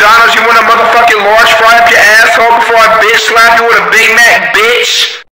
McDonald's, you want a motherfucking large fry up your asshole before I bitch slap you with a